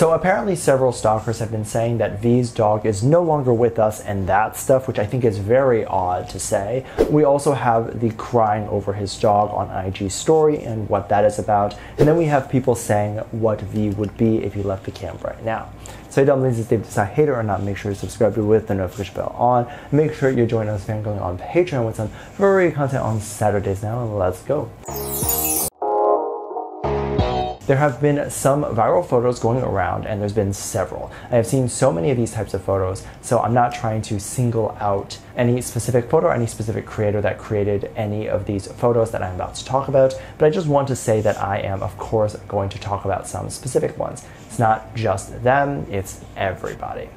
So apparently several stalkers have been saying that V's dog is no longer with us and that stuff, which I think is very odd to say. We also have the crying over his dog on IG story and what that is about. And then we have people saying what V would be if he left the camp right now. So hey dumplings, if Dave Disci hater or not, make sure to subscribe with the notification bell on. Make sure you join us fan going on Patreon with some furry content on Saturdays now let's go. There have been some viral photos going around, and there's been several. I have seen so many of these types of photos, so I'm not trying to single out any specific photo or any specific creator that created any of these photos that I'm about to talk about, but I just want to say that I am, of course, going to talk about some specific ones. It's not just them, it's everybody.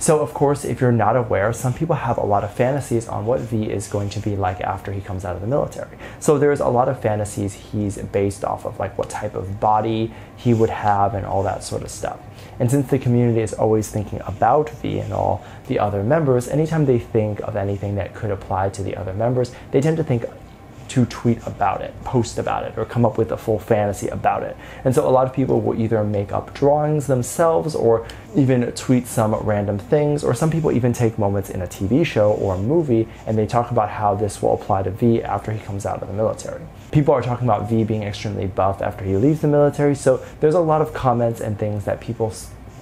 So, of course, if you're not aware, some people have a lot of fantasies on what V is going to be like after he comes out of the military. So, there's a lot of fantasies he's based off of, like what type of body he would have and all that sort of stuff. And since the community is always thinking about V and all the other members, anytime they think of anything that could apply to the other members, they tend to think to tweet about it, post about it, or come up with a full fantasy about it. And so a lot of people will either make up drawings themselves or even tweet some random things, or some people even take moments in a TV show or a movie and they talk about how this will apply to V after he comes out of the military. People are talking about V being extremely buff after he leaves the military, so there's a lot of comments and things that people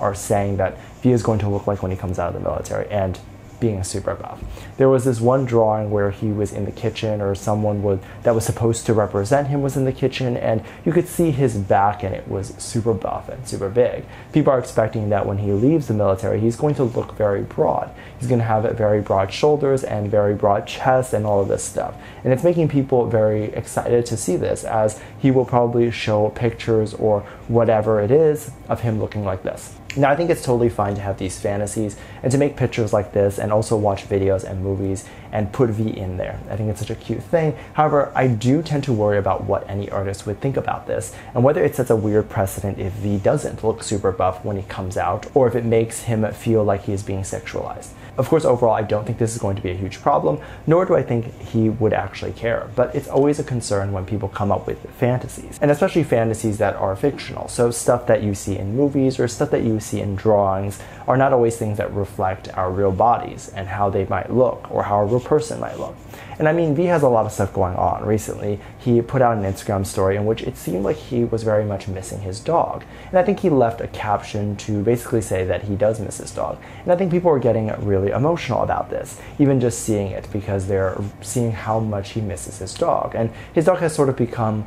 are saying that V is going to look like when he comes out of the military. And being a super buff. There was this one drawing where he was in the kitchen or someone would that was supposed to represent him was in the kitchen and you could see his back and it was super buff and super big. People are expecting that when he leaves the military he's going to look very broad. He's going to have very broad shoulders and very broad chest and all of this stuff. And it's making people very excited to see this as he will probably show pictures or whatever it is of him looking like this. Now, I think it's totally fine to have these fantasies and to make pictures like this and also watch videos and movies and put V in there. I think it's such a cute thing. However, I do tend to worry about what any artist would think about this and whether it sets a weird precedent if V doesn't look super buff when he comes out or if it makes him feel like he is being sexualized. Of course, overall, I don't think this is going to be a huge problem, nor do I think he would actually care. But it's always a concern when people come up with fantasies, and especially fantasies that are fictional. So, stuff that you see in movies or stuff that you see in drawings are not always things that reflect our real bodies and how they might look or how a real person might look. And I mean, V has a lot of stuff going on. Recently, he put out an Instagram story in which it seemed like he was very much missing his dog. And I think he left a caption to basically say that he does miss his dog. And I think people are getting really emotional about this, even just seeing it, because they're seeing how much he misses his dog. And his dog has sort of become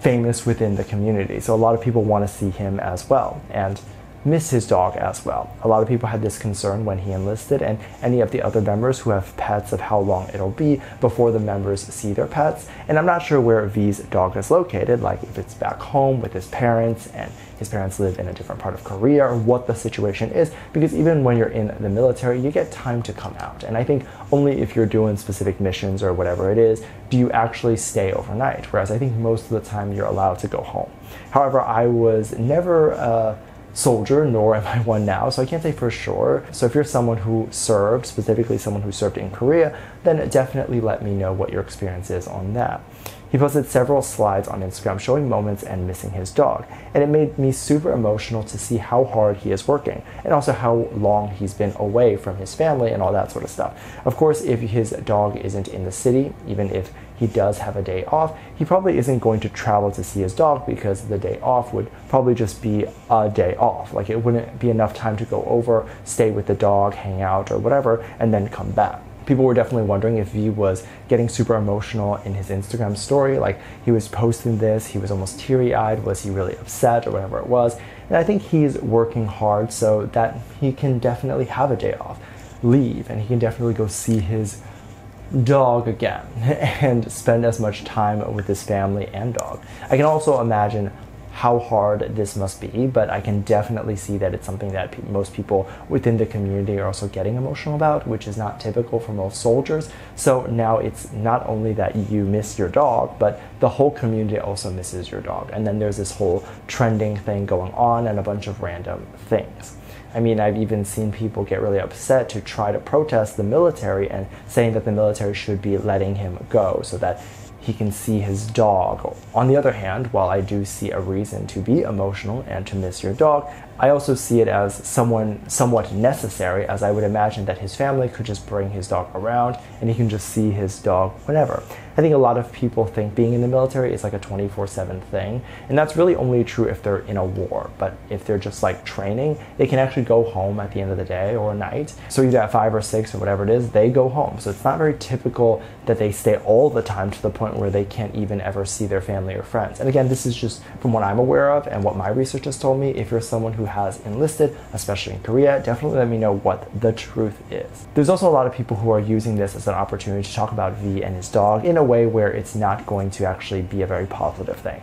famous within the community. So a lot of people want to see him as well. And miss his dog as well. A lot of people had this concern when he enlisted, and any of the other members who have pets of how long it'll be before the members see their pets. And I'm not sure where V's dog is located, like if it's back home with his parents and his parents live in a different part of Korea or what the situation is, because even when you're in the military, you get time to come out. And I think only if you're doing specific missions or whatever it is, do you actually stay overnight. Whereas I think most of the time you're allowed to go home. However, I was never. Uh, soldier, nor am I one now, so I can't say for sure. So if you're someone who served, specifically someone who served in Korea, then definitely let me know what your experience is on that. He posted several slides on Instagram showing moments and missing his dog, and it made me super emotional to see how hard he is working and also how long he's been away from his family and all that sort of stuff. Of course, if his dog isn't in the city, even if he does have a day off, he probably isn't going to travel to see his dog because the day off would probably just be a day off. Like it wouldn't be enough time to go over, stay with the dog, hang out, or whatever, and then come back people were definitely wondering if V was getting super emotional in his Instagram story. Like he was posting this, he was almost teary eyed. Was he really upset or whatever it was? And I think he's working hard so that he can definitely have a day off, leave, and he can definitely go see his dog again and spend as much time with his family and dog. I can also imagine how hard this must be, but I can definitely see that it's something that pe- most people within the community are also getting emotional about, which is not typical for most soldiers. So now it's not only that you miss your dog, but the whole community also misses your dog. And then there's this whole trending thing going on and a bunch of random things. I mean, I've even seen people get really upset to try to protest the military and saying that the military should be letting him go so that he can see his dog. On the other hand, while I do see a reason to be emotional and to miss your dog, I also see it as someone somewhat necessary, as I would imagine that his family could just bring his dog around and he can just see his dog whenever. I think a lot of people think being in the military is like a 24 7 thing, and that's really only true if they're in a war. But if they're just like training, they can actually go home at the end of the day or night. So either at five or six or whatever it is, they go home. So it's not very typical that they stay all the time to the point where they can't even ever see their family or friends. And again, this is just from what I'm aware of and what my research has told me. If you're someone who has enlisted, especially in Korea, definitely let me know what the truth is. There's also a lot of people who are using this as an opportunity to talk about V and his dog in a way where it's not going to actually be a very positive thing.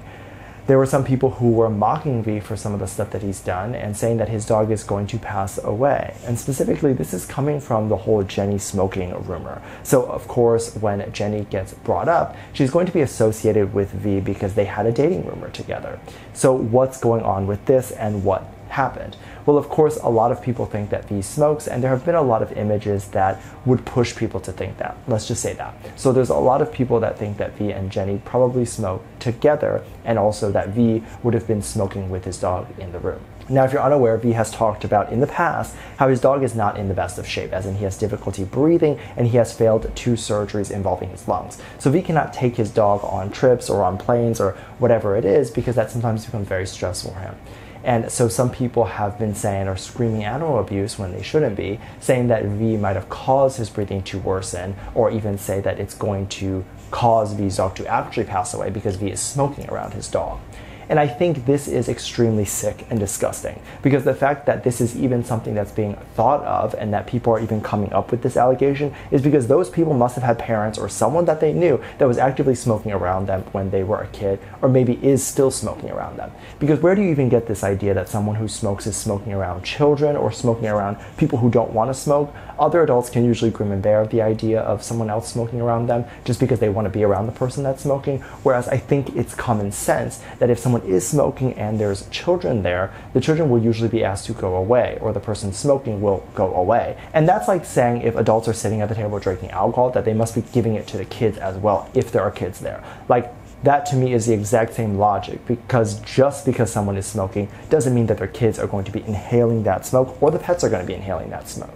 There were some people who were mocking V for some of the stuff that he's done and saying that his dog is going to pass away. And specifically, this is coming from the whole Jennie smoking rumor. So, of course, when Jennie gets brought up, she's going to be associated with V because they had a dating rumor together. So, what's going on with this and what happened? Well, of course, a lot of people think that V smokes, and there have been a lot of images that would push people to think that. Let's just say that. So there's a lot of people that think that V and Jennie probably smoke together, and also that V would have been smoking with his dog in the room. Now, if you're unaware, V has talked about in the past how his dog is not in the best of shape, as in he has difficulty breathing and he has failed two surgeries involving his lungs. So V cannot take his dog on trips or on planes or whatever it is because that sometimes becomes very stressful for him. And so some people have been saying or screaming animal abuse when they shouldn't be, saying that V might have caused his breathing to worsen, or even say that it's going to cause V's dog to actually pass away because V is smoking around his dog. And I think this is extremely sick and disgusting because the fact that this is even something that's being thought of and that people are even coming up with this allegation is because those people must have had parents or someone that they knew that was actively smoking around them when they were a kid or maybe is still smoking around them. Because where do you even get this idea that someone who smokes is smoking around children or smoking around people who don't want to smoke? Other adults can usually grin and bear the idea of someone else smoking around them just because they want to be around the person that's smoking. Whereas I think it's common sense that if someone someone is smoking and there's children there, the children will usually be asked to go away, or the person smoking will go away. And that's like saying if adults are sitting at the table drinking alcohol, that they must be giving it to the kids as well, if there are kids there. Like, that to me is the exact same logic because just because someone is smoking doesn't mean that their kids are going to be inhaling that smoke or the pets are going to be inhaling that smoke.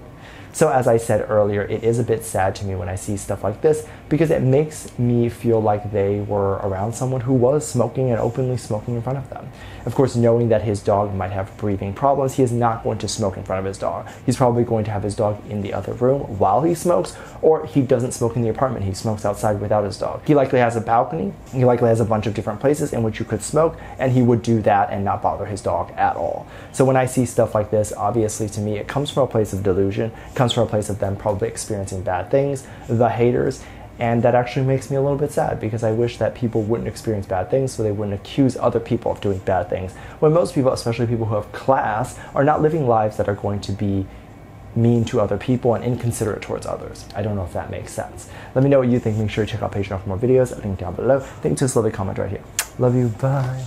So, as I said earlier, it is a bit sad to me when I see stuff like this because it makes me feel like they were around someone who was smoking and openly smoking in front of them. Of course, knowing that his dog might have breathing problems, he is not going to smoke in front of his dog. He's probably going to have his dog in the other room while he smokes, or he doesn't smoke in the apartment. He smokes outside without his dog. He likely has a balcony. He likely has a bunch of different places in which you could smoke, and he would do that and not bother his dog at all. So when I see stuff like this, obviously to me, it comes from a place of delusion, comes from a place of them probably experiencing bad things, the haters, and that actually makes me a little bit sad because I wish that people wouldn't experience bad things so they wouldn't accuse other people of doing bad things. When most people, especially people who have class, are not living lives that are going to be mean to other people and inconsiderate towards others. I don't know if that makes sense. Let me know what you think. Make sure you check out Patreon for more videos. Link down below. Link to this lovely comment right here. Love you. Bye.